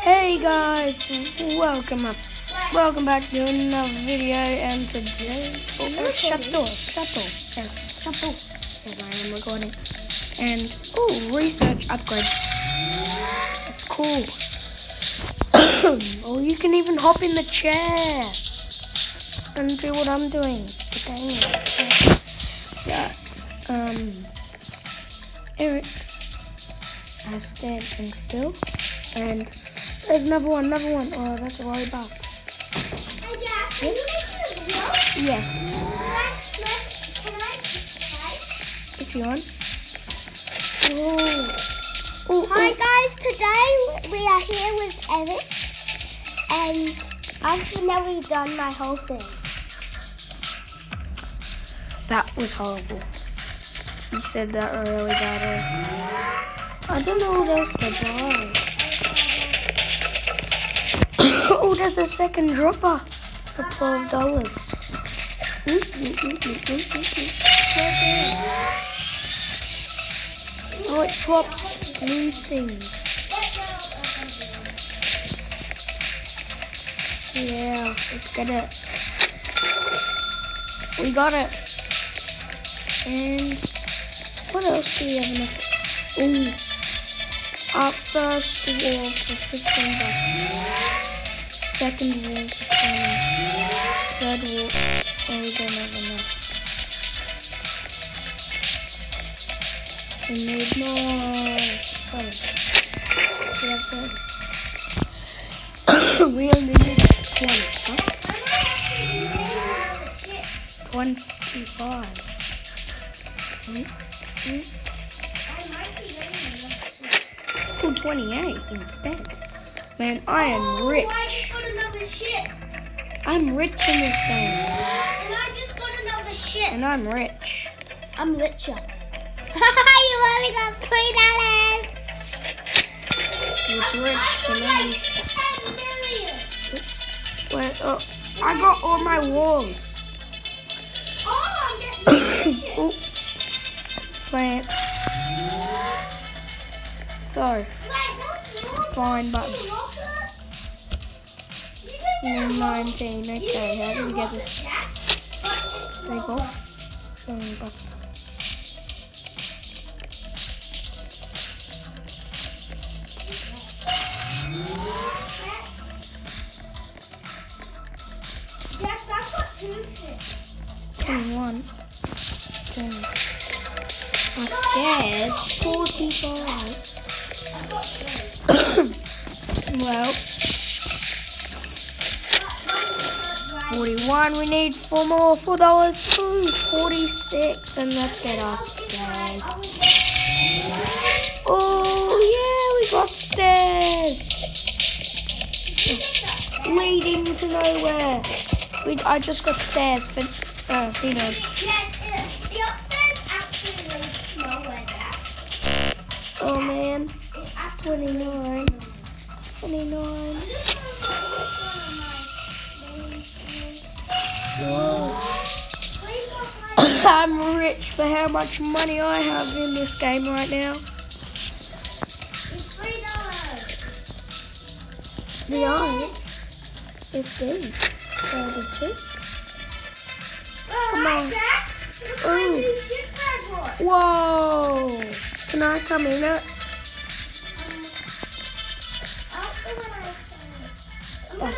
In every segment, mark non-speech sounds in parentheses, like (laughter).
Hey guys, welcome up. Welcome back to another video and today oh, it's Chateau. Chateau. Yes, Chateau. Yes, I am recording. And oh research upgrade. It's cool. (coughs) oh you can even hop in the chair and do what I'm doing. Dang it. Yeah. Um Eric's has standing still. And there's another one, another one. Oh, that's a row box. Hey, Dad, can you make a vlog? Yes, Can I, can I if you want. Oh. Oh, Hi oh. guys, today we are here with Eric and I've nearly done my whole thing. That was horrible. You said that really bad. I don't know what else to buy. Oh, there's a second dropper for twelve dollars. Oh, it drops blue things. Yeah, let's get it. We got it. And what else do we have enough? Ooh. Our first wall for 15 bucks. Second for 20. Third wall. Oh, we don't have enough. We need more. Oh. We have that. we only need 20. Huh? 25. Hmm? Hmm? Oh, 28 instead. Man, I am Oh, I rich. just got another ship. I'm rich in this game. And I just got another ship. And I'm rich. I'm richer. (laughs) you only got three dollars. It's rich I and got I'm... ten million. Wait, oh, uh, I got all my walls. Oh, I'm getting. (coughs) Plants. So, fine button. You didn't 19. Okay, how do we get this? that. There you go. Fine button. Yes, I've got two ships. 21. Ten. My stairs, 45. I've (coughs) got three. Well, 41. We need four more. Four dollars. Two. 46. And let's get our stairs. Oh, yeah, we got stairs. Leading to nowhere. We, I just got stairs for, uh, who knows. Yes, the upstairs actually leads to nowhere. Oh, man. It actually 29. 29. Whoa. Please don't hide. I'm rich for how much money I have in this game right now. It's three dollars. The eye, 15, 32. Oh, Come on. Dax. Look at my Ooh. new ship I bought. Whoa! Can I come in it? Um,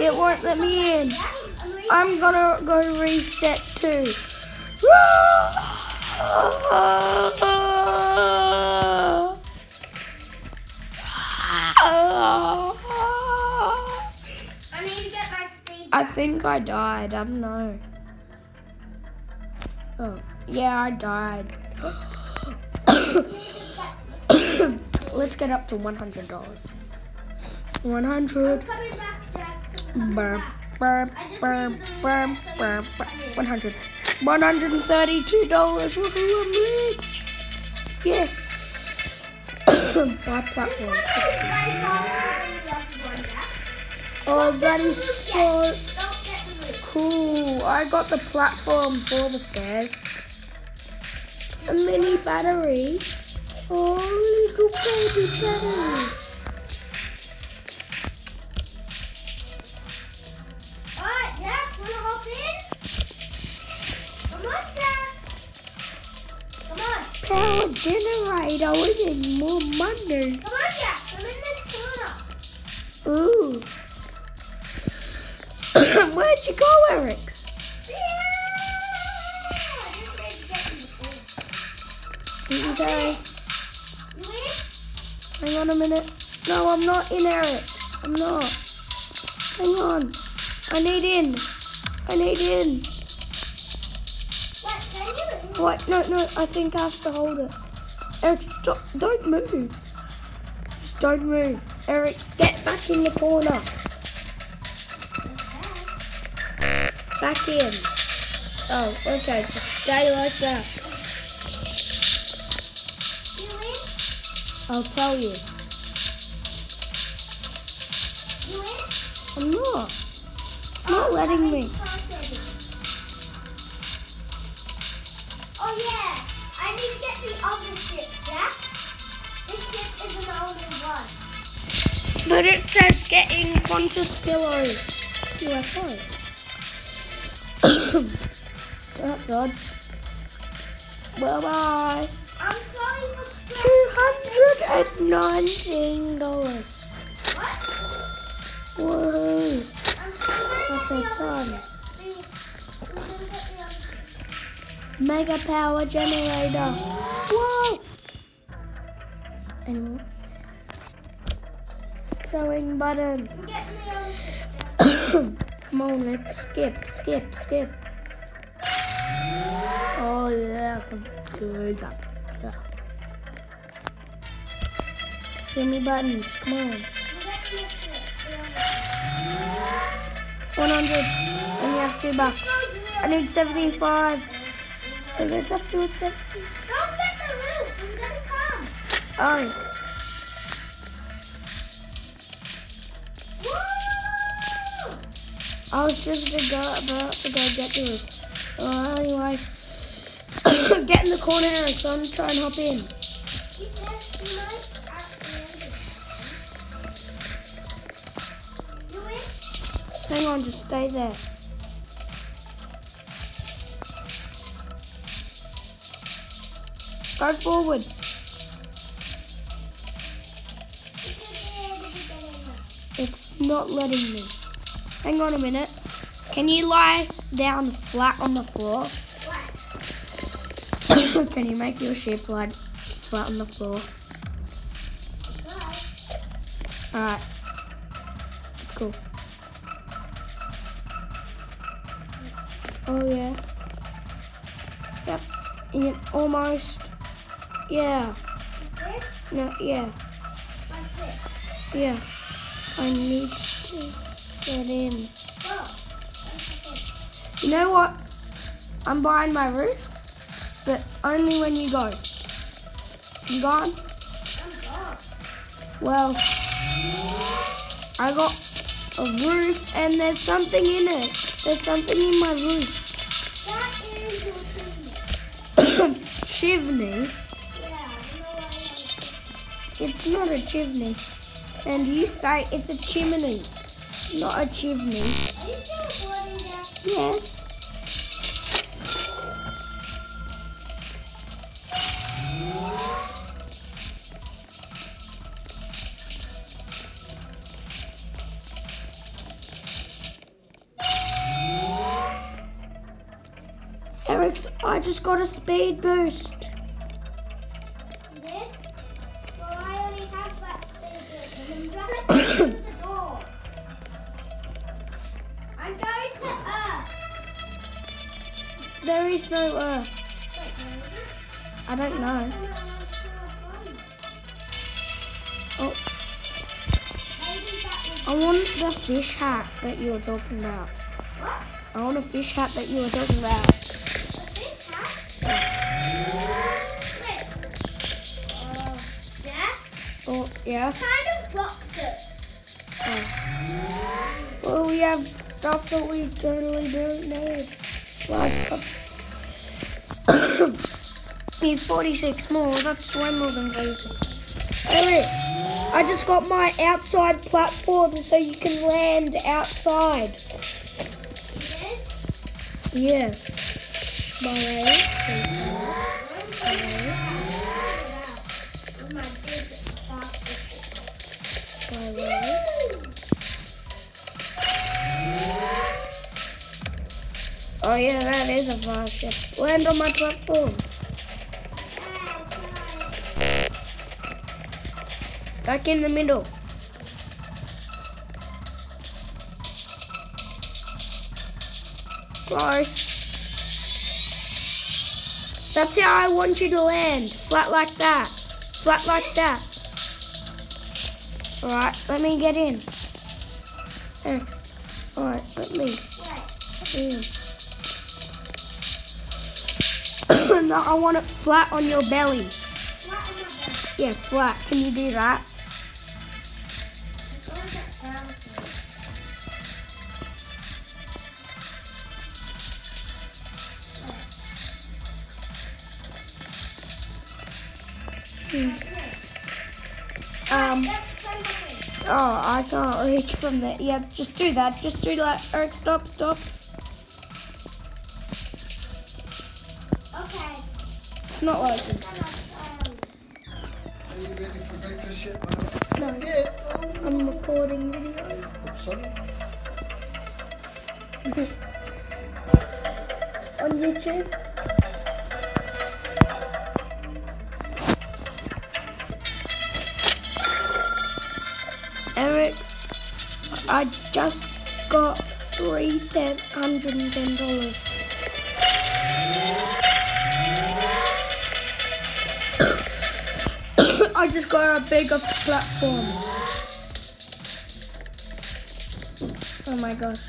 It won't let me in. I'm gonna go reset too. I need to get my speed. I back. think I died. I don't know. Oh, yeah, I died. (coughs) Let's get up to $100. 100. Burp, burp, burp, burp, burp, burp. 100. $132. Woohoo, I'm rich. Yeah. Buy platform. This one's very fast than the other one, Jax. Oh, that is so cool. I got the platform for the stairs. A mini battery. Oh, little baby battery. Winning more money. Come on, Jack. I'm in this corner. Ooh. (coughs) Where'd you go, Eric? Okay. Hang on a minute. No, I'm not in, Eric. I'm not. Hang on. I need in. I need in. What? No, no. I think I have to hold it. Eric, stop. Don't move. Just don't move. Eric, get back in the corner. Back in. Oh, okay. Just stay like that. I'll tell you. I'm not. It's not letting me. But it says getting Qantas pillows. (coughs) UFO. That's odd. Bye bye. I'm sorry for Two hundred and nineteen dollars. What? Woohoo! I'm. That's a ton. ton. Mega power generator. Whoa! Anymore? Throwing button. I'm getting the other ship. (coughs) Come on, let's skip, skip, skip. Oh yeah, good job. Yeah. Give me buttons. Come on. I'm getting the ship. The other- 100. And you have two bucks. I need 75. And it's up to 70. Don't get the roof. I'm gonna come. Oh. I was just about to go get to it. Uh, anyway. (coughs) get in the corner, Eric, so I'm trying to hop in? Hang on, just stay there. Go forward. It's not letting me. Hang on a minute. Can you lie down flat on the floor? (coughs) Can you make your ship lie flat on the floor? Alright. Cool. Oh yeah. Yep. Almost. Yeah. Like this? No, yeah. Like this? Yeah. I need to get in. You know what? I'm buying my roof, but only when you go. You gone? I'm gone. Well, I got a roof and there's something in it. There's something in my roof. That is your chimney. It's not a chimney. And you say it's a chimney, not a chimney. Are you still recording that? Yes. Eric's, I just got a speed boost. Don't know. Oh, I want the fish hat that you were talking about. I want a fish hat that you were talking about. A fish hat? Wait. Oh? Oh, yeah. Kind of blocked it. Oh. Well, we have stuff that we totally don't need. Like, uh, need 46 more. That's way more than crazy. Eric, I just got my outside platform so you can land outside. Yeah. My way. Oh yeah, that is a fast ship. Land on my platform. Back in the middle. Close. That's how I want you to land. Flat like that. Flat like that. Alright, let me get in. Uh, Alright, let me. in. (coughs) no, I want it flat on your belly. Yeah, flat. Can you do that? Um, oh, I can't reach from there. Yeah, just do that. Just do that. Eric, stop, stop. Okay. It's not working. Are you ready for breakfast yet. No, Yeah. I'm recording video. Sorry? (laughs) On YouTube. I just got three ten hundred and ten dollars. (coughs) I just got a bigger platform. Oh my gosh.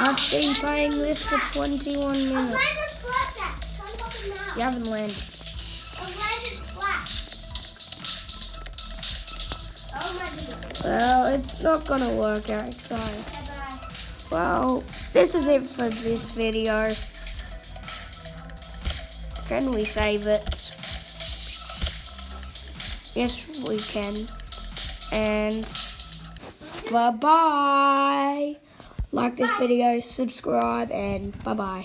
I've been playing this for 21 minutes. You haven't landed. Well, it's not gonna work out, sorry. Well, this is it for this video. Can we save it? Yes, we can. And bye bye. Like this video, subscribe, and bye bye.